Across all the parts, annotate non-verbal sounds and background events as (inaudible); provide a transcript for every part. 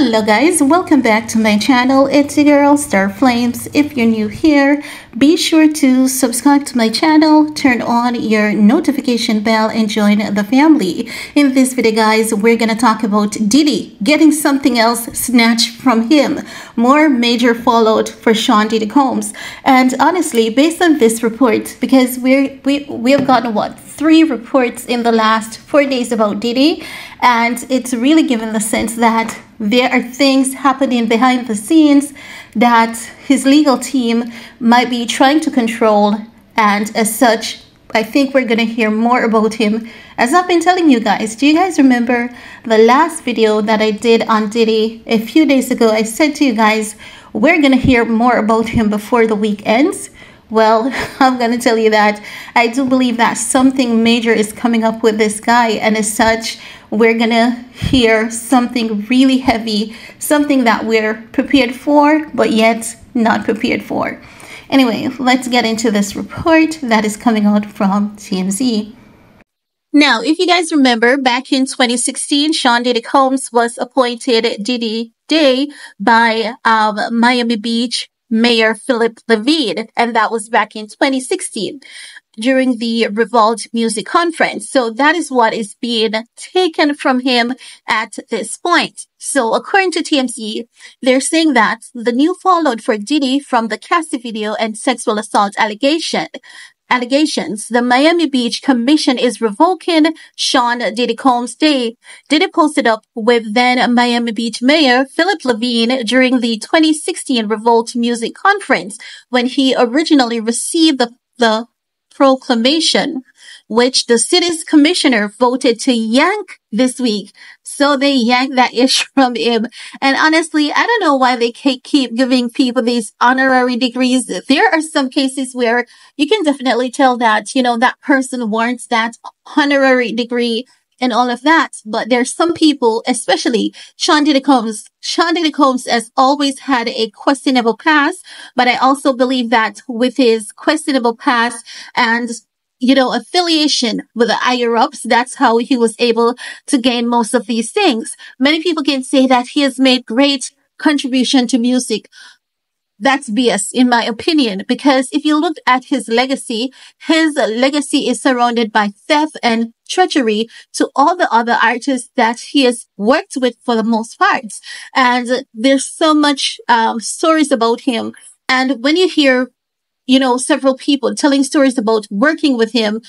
Hello guys, welcome back to my channel. It's your girl Star Flames. If you're new here, be sure to subscribe to my channel, turn on your notification bell and join the family. In this video guys, we're gonna talk about Diddy getting something else snatched from him. More major fallout for Sean Diddy Combs. And honestly, based on this report, because we're, we, we have gotten what, three reports in the last four days about Diddy and it's really given the sense that there are things happening behind the scenes that his legal team might be trying to control. And as such, I think we're going to hear more about him. As I've been telling you guys, do you guys remember the last video that I did on Diddy a few days ago? I said to you guys, we're going to hear more about him before the week ends. Well, (laughs) I'm going to tell you that I do believe that something major is coming up with this guy. And as such, we're going to hear something really heavy, something that we're prepared for, but yet not prepared for. Anyway, let's get into this report that is coming out from TMZ. Now, if you guys remember, back in 2016, Sean Diddy Combs was appointed Diddy Day by um, Miami Beach Mayor Philip Levine, and that was back in 2016 during the Revolt Music Conference. So that is what is being taken from him at this point. So according to TMZ, they're saying that the new fallout for Diddy from the Cassie video and sexual assault allegation allegations. The Miami Beach Commission is revoking Sean Diddy Combs' day. Diddy posted up with then Miami Beach Mayor Philip Levine during the 2016 Revolt Music Conference when he originally received the, the proclamation, which the city's commissioner voted to yank this week. So they yanked that issue (laughs) from him. And honestly, I don't know why they keep giving people these honorary degrees. There are some cases where you can definitely tell that, you know, that person warrants that honorary degree and all of that. But there's some people, especially Diddy Combs. Sean Combs has always had a questionable past, but I also believe that with his questionable past and you know, affiliation with the higher ups. That's how he was able to gain most of these things. Many people can say that he has made great contribution to music, that's BS in my opinion, because if you look at his legacy, his legacy is surrounded by theft and treachery to all the other artists that he has worked with for the most part. And there's so much um, stories about him. And when you hear, you know, several people telling stories about working with him,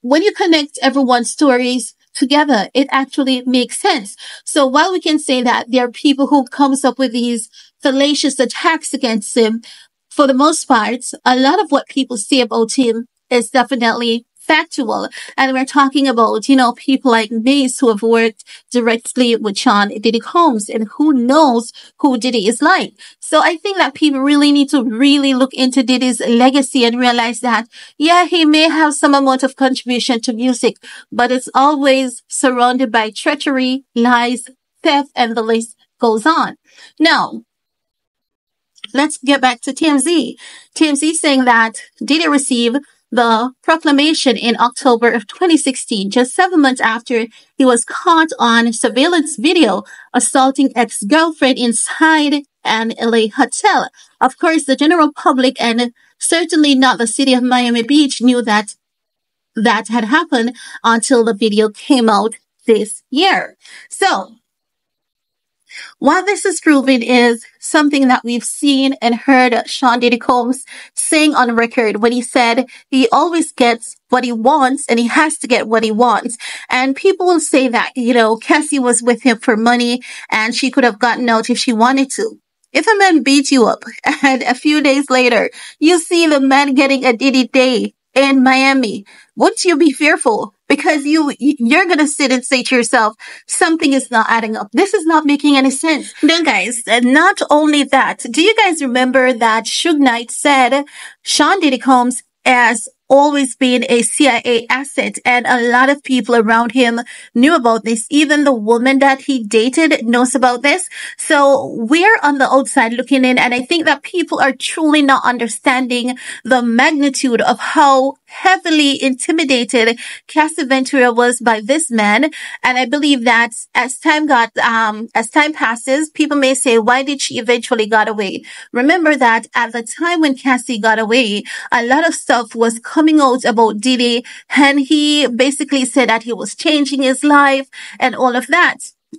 when you connect everyone's stories, together, it actually makes sense. So while we can say that there are people who comes up with these fallacious attacks against him. For the most part, a lot of what people say about him is definitely factual. And we're talking about, you know, people like Mase who have worked directly with Sean Diddy Combs and who knows who Diddy is like. So I think that people really need to really look into Diddy's legacy and realize that, yeah, he may have some amount of contribution to music, but it's always surrounded by treachery, lies, theft, and the list goes on. Now, let's get back to TMZ. TMZ saying that Diddy received the proclamation in October of 2016, just seven months after he was caught on surveillance video assaulting ex-girlfriend inside an LA hotel. Of course, the general public and certainly not the city of Miami Beach knew that that had happened until the video came out this year. So what this is proving is something that we've seen and heard Sean Diddy Combs saying on record when he said he always gets what he wants and he has to get what he wants. And people will say that, you know, Cassie was with him for money and she could have gotten out if she wanted to. If a man beats you up (laughs) and a few days later you see the man getting a Diddy day in Miami, wouldn't you be fearful? Because you, you're to sit and say to yourself, something is not adding up. This is not making any sense. Then guys, not only that, do you guys remember that Suge Knight said Sean Diddy Combs as always been a CIA asset and a lot of people around him knew about this. Even the woman that he dated knows about this. So we're on the outside looking in and I think that people are truly not understanding the magnitude of how heavily intimidated Cassie Ventura was by this man. And I believe that as time got, um, as time passes, people may say, why did she eventually got away? Remember that at the time when Cassie got away, a lot of stuff was coming out about Diddy and he basically said that he was changing his life and all of that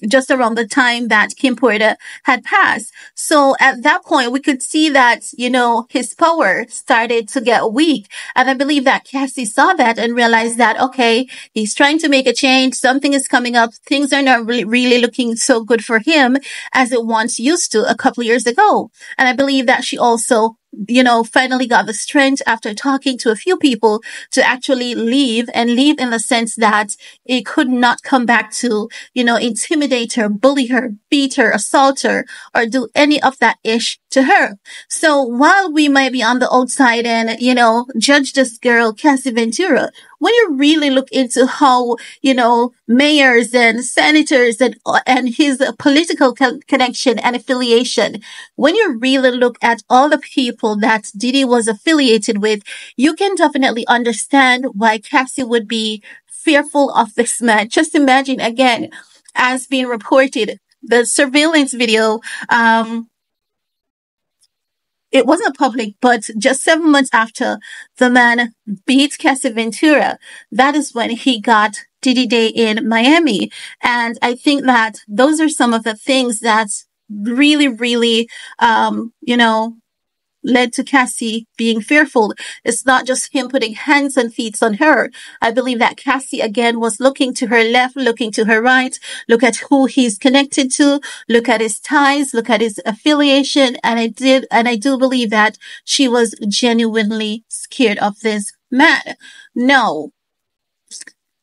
just around the time that Kim Porter had passed. So at that point, we could see that, you know, his power started to get weak. And I believe that Cassie saw that and realized that, okay, he's trying to make a change. Something is coming up. Things are not really, really looking so good for him as it once used to a couple years ago. And I believe that she also you know, finally got the strength after talking to a few people to actually leave and leave in the sense that it could not come back to, you know, intimidate her, bully her, beat her, assault her, or do any of that ish to her. So while we might be on the outside and, you know, judge this girl, Cassie Ventura, when you really look into how, you know, mayors and senators and, and his political co- connection and affiliation, when you really look at all the people that Diddy was affiliated with, you can definitely understand why Cassie would be fearful of this man. Just imagine again, as being reported, the surveillance video, um, it wasn't public, but just seven months after the man beat Cassie Ventura, that is when he got Diddy Day in Miami. And I think that those are some of the things that really, really, um, you know, led to Cassie being fearful. It's not just him putting hands and feet on her. I believe that Cassie again was looking to her left, looking to her right, look at who he's connected to, look at his ties, look at his affiliation. And I did, and I do believe that she was genuinely scared of this man. No,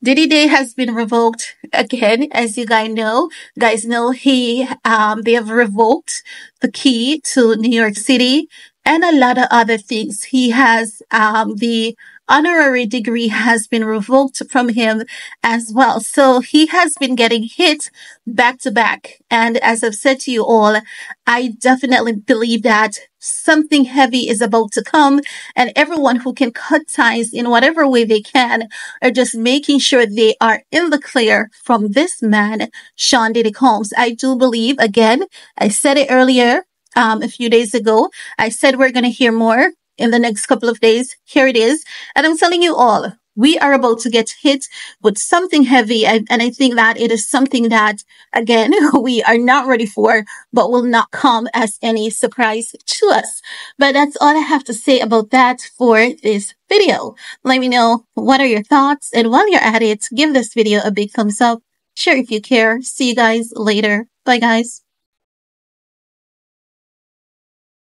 Diddy Day has been revoked again, as you guys know. Guys know he, um, they have revoked the key to New York City and a lot of other things. He has um, the honorary degree has been revoked from him as well. So he has been getting hit back to back. And as I've said to you all, I definitely believe that something heavy is about to come and everyone who can cut ties in whatever way they can are just making sure they are in the clear from this man, Sean Diddy Combs. I do believe, again, I said it earlier, um, a few days ago. I said we're going to hear more in the next couple of days. Here it is. And I'm telling you all, we are about to get hit with something heavy. And, and I think that it is something that, again, (laughs) we are not ready for, but will not come as any surprise to us. But that's all I have to say about that for this video. Let me know what are your thoughts. And while you're at it, give this video a big thumbs up. Share if you care. See you guys later. Bye guys.